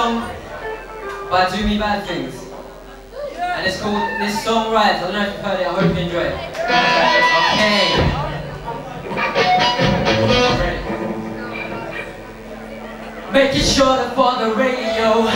song by Do Me Bad Things. And it's called This Song Rides. I don't know if you've heard it, I hope you enjoy it. Okay. Making sure that for the radio